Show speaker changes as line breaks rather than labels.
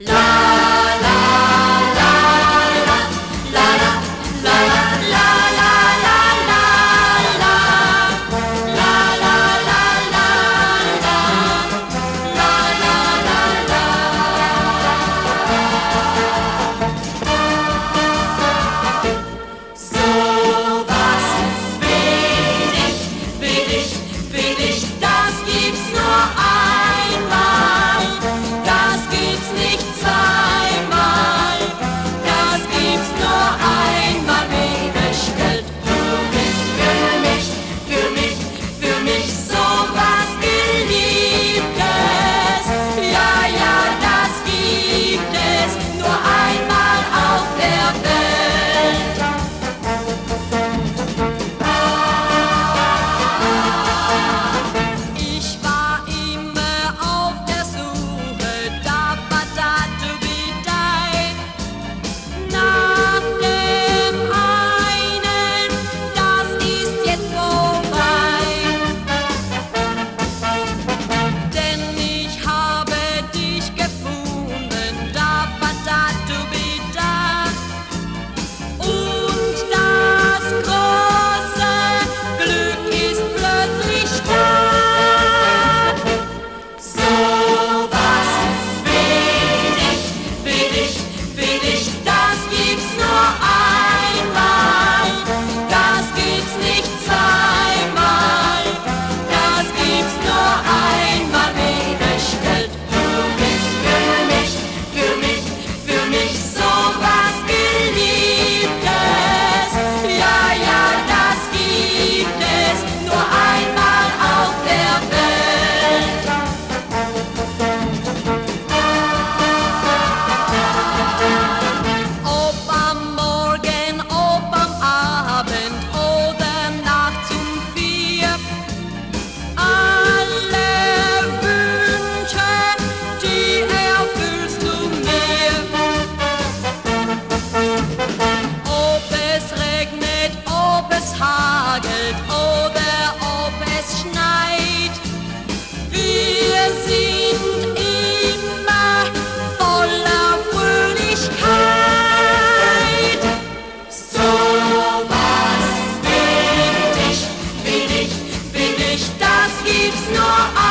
La nor